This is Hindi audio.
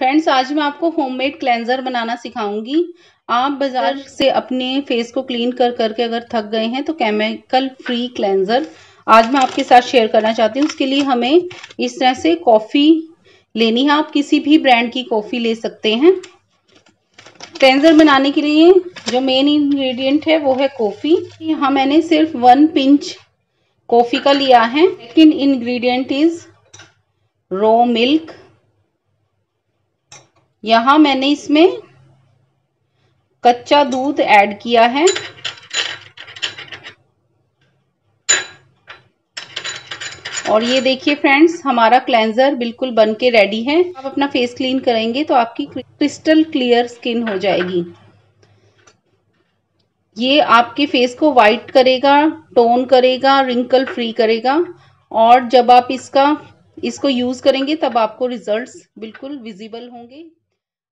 फ्रेंड्स आज मैं आपको होममेड क्लेंजर बनाना सिखाऊँगी। आप बाज़ार से अपने फेस को क्लीन कर करके अगर थक गए हैं तो केमिकल फ्री क्लेंजर आज मैं आपके साथ शेयर करना चाहती हूँ। उसके लिए हमें इस तरह से कॉफ़ी लेनी है। आप किसी भी ब्रांड की कॉफ़ी ले सकते हैं। क्लेंजर बनाने के लिए जो मेन इंग्रेडिएंट है वो है कॉफ़ी यहाँ मैंने सिर्फ़ वन पिंच कॉफ़ी का लिया है। लेकिन इंग्रेडिएंट इज़ रो मिल्क यहाँ मैंने इसमें कच्चा दूध ऐड किया है। और ये देखिए फ्रेंड्स, हमारा क्लेंजर बिल्कुल बन के रेडी है। आप अपना फेस क्लीन करेंगे तो आपकी क्रिस्टल क्लियर स्किन हो जाएगी। ये आपके फेस को वाइट करेगा, टोन करेगा, रिंकल फ्री करेगा। और जब आप इसका, इसको यूज़ करेंगे तब आपको रिजल्ट्स बिल्कुल विजिबल होंगे।